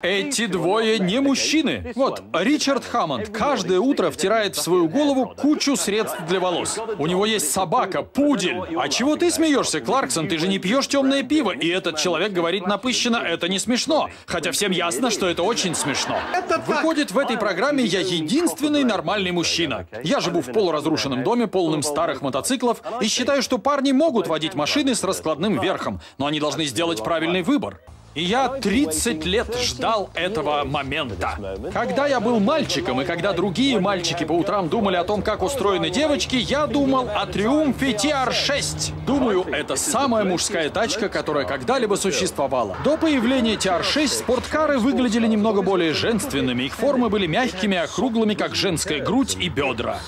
Эти двое не мужчины. Вот, Ричард Хаммонд каждое утро втирает в свою голову кучу средств для волос. У него есть собака, пудель. А чего ты смеешься, Кларксон? Ты же не пьешь темное пиво. И этот человек говорит напыщенно, это не смешно. Хотя всем ясно, что это очень смешно. Выходит, в этой программе я единственный нормальный мужчина. Я живу в полуразрушенном доме, полном старых мотоциклов, и считаю, что парни могут водить машины с раскладным верхом, но они должны сделать правильный выбор. И я 30 лет ждал этого момента. Когда я был мальчиком, и когда другие мальчики по утрам думали о том, как устроены девочки, я думал о Триумфе TR6. Думаю, это самая мужская тачка, которая когда-либо существовала. До появления TR6 спорткары выглядели немного более женственными, их формы были мягкими, округлыми, как женская грудь и бедра.